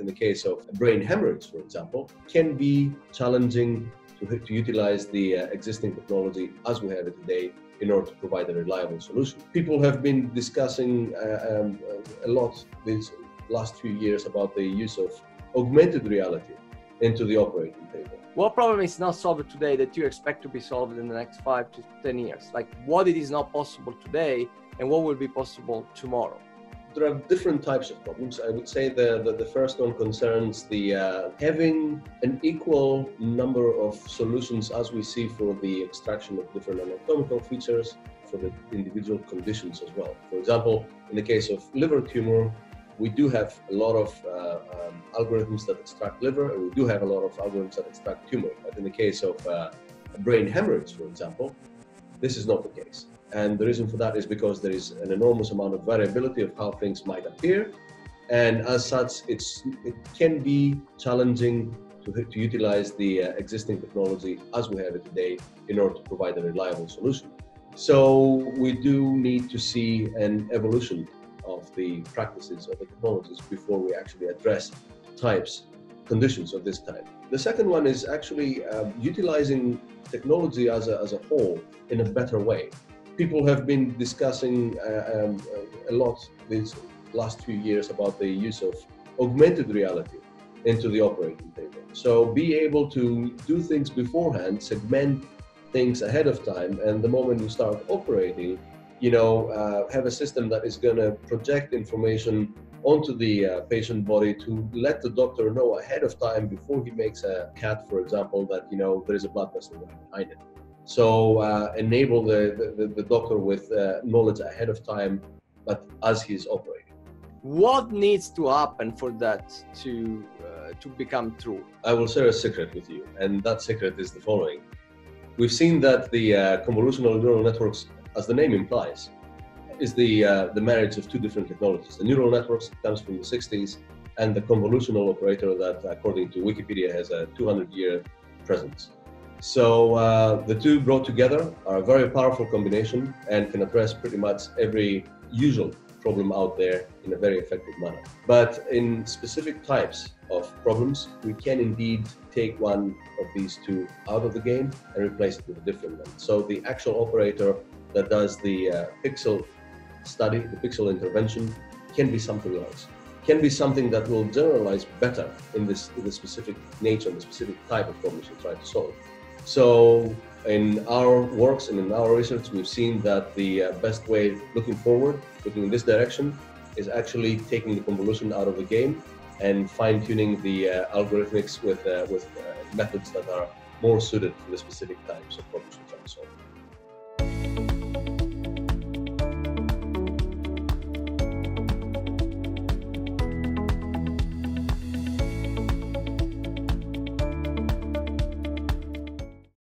in the case of brain hemorrhage, for example, can be challenging to, to utilize the uh, existing technology as we have it today in order to provide a reliable solution. People have been discussing uh, um, a lot these last few years about the use of augmented reality into the operating table. What problem is not solved today that you expect to be solved in the next five to 10 years? Like what it is not possible today and what will be possible tomorrow? There are different types of problems. I would say the, the, the first one concerns the uh, having an equal number of solutions as we see for the extraction of different anatomical features for the individual conditions as well. For example, in the case of liver tumor, we do have a lot of uh, um, algorithms that extract liver, and we do have a lot of algorithms that extract tumor. But in the case of uh, brain hemorrhage, for example, this is not the case. And the reason for that is because there is an enormous amount of variability of how things might appear. And as such, it's, it can be challenging to, to utilize the uh, existing technology as we have it today in order to provide a reliable solution. So we do need to see an evolution of the practices of the technologies before we actually address types, conditions of this type. The second one is actually um, utilizing technology as a, as a whole in a better way people have been discussing uh, um, a lot these last few years about the use of augmented reality into the operating table. So be able to do things beforehand, segment things ahead of time, and the moment you start operating, you know, uh, have a system that is going to project information onto the uh, patient body to let the doctor know ahead of time before he makes a CAT, for example, that you know there is a blood vessel behind it. So uh, enable the, the, the, doctor with uh, knowledge ahead of time, but as he's operating. What needs to happen for that to uh, to become true? I will share a secret with you, and that secret is the following. We've seen that the uh, convolutional neural networks, as the name implies, is the uh, the marriage of two different technologies. The neural networks comes from the 60s, and the convolutional operator that, according to Wikipedia, has a 200-year presence. So uh, the two brought together are a very powerful combination and can address pretty much every usual problem out there in a very effective manner. But in specific types of problems, we can indeed take one of these two out of the game and replace it with a different one. So the actual operator that does the uh, pixel study, the pixel intervention, can be something else. Can be something that will generalize better in this in the specific nature, the specific type of problems you try to solve. So in our works and in our research, we've seen that the uh, best way looking forward, looking in this direction, is actually taking the convolution out of the game and fine-tuning the uh, algorithmics with, uh, with uh, methods that are more suited for the specific types of problems we're trying to solve.